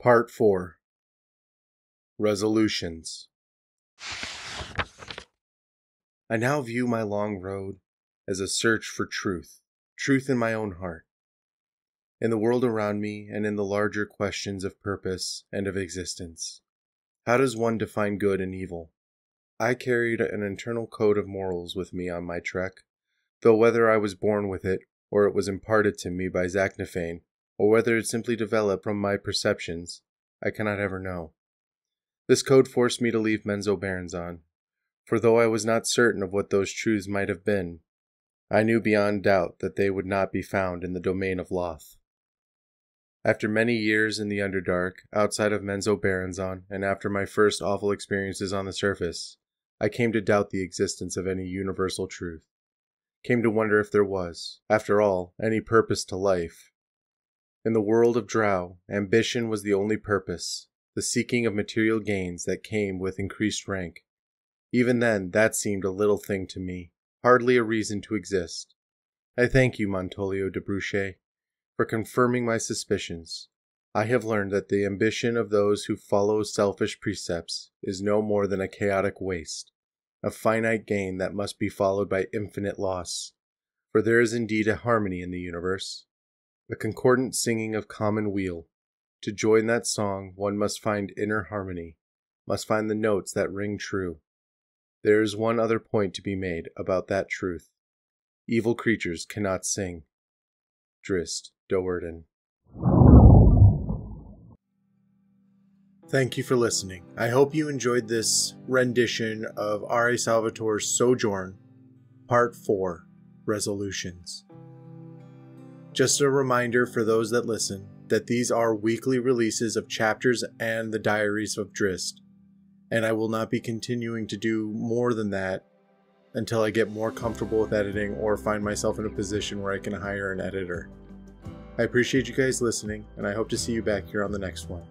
Part 4 Resolutions I now view my long road as a search for truth, truth in my own heart, in the world around me, and in the larger questions of purpose and of existence. How does one define good and evil? I carried an internal code of morals with me on my trek, though whether I was born with it or it was imparted to me by Zaknafein or whether it simply developed from my perceptions, I cannot ever know. This code forced me to leave Menzo Menzoberranzan, for though I was not certain of what those truths might have been, I knew beyond doubt that they would not be found in the domain of Lolth. After many years in the Underdark, outside of Menzo Menzoberranzan, and after my first awful experiences on the surface, I came to doubt the existence of any universal truth, came to wonder if there was, after all, any purpose to life, in the world of Drow, ambition was the only purpose, the seeking of material gains that came with increased rank. Even then, that seemed a little thing to me, hardly a reason to exist. I thank you, Montolio DeBrouchee, for confirming my suspicions. I have learned that the ambition of those who follow selfish precepts is no more than a chaotic waste, a finite gain that must be followed by infinite loss. For there is indeed a harmony in the universe, a concordant singing of common weal. To join that song, one must find inner harmony, must find the notes that ring true. There is one other point to be made about that truth. Evil creatures cannot sing. Drizzt Do'Urden. Thank you for listening. I hope you enjoyed this rendition of R.A. Salvatore's Sojourn, Part 4 Resolutions. Just a reminder for those that listen that these are weekly releases of chapters and the diaries of Drizzt, and I will not be continuing to do more than that until I get more comfortable with editing or find myself in a position where I can hire an editor. I appreciate you guys listening, and I hope to see you back here on the next one.